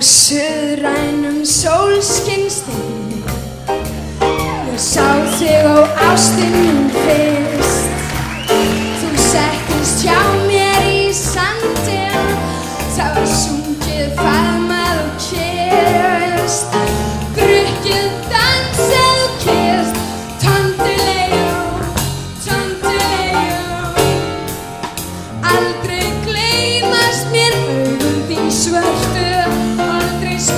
suðrænum sólskinnstinn Ég sá þig á ástinnum fyrr.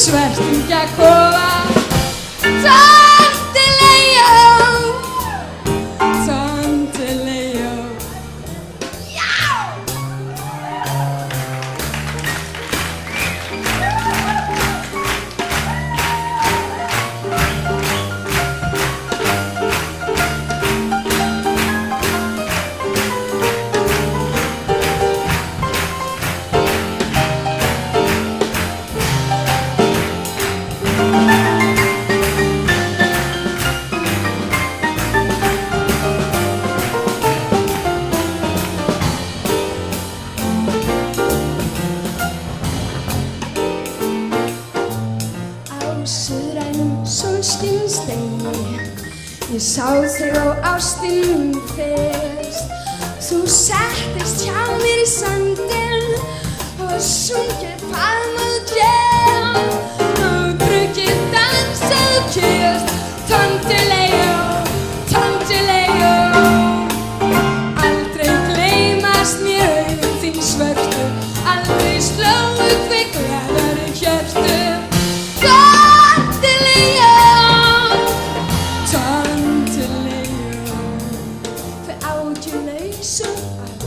svertingja kofa Ég sá þig á ástinum fest Þú settist hjá mér í sandin Og sungið faðma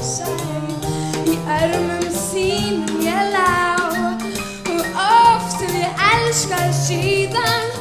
sæl Í örmum sínum ég lág Og oft hef ég elskað síðan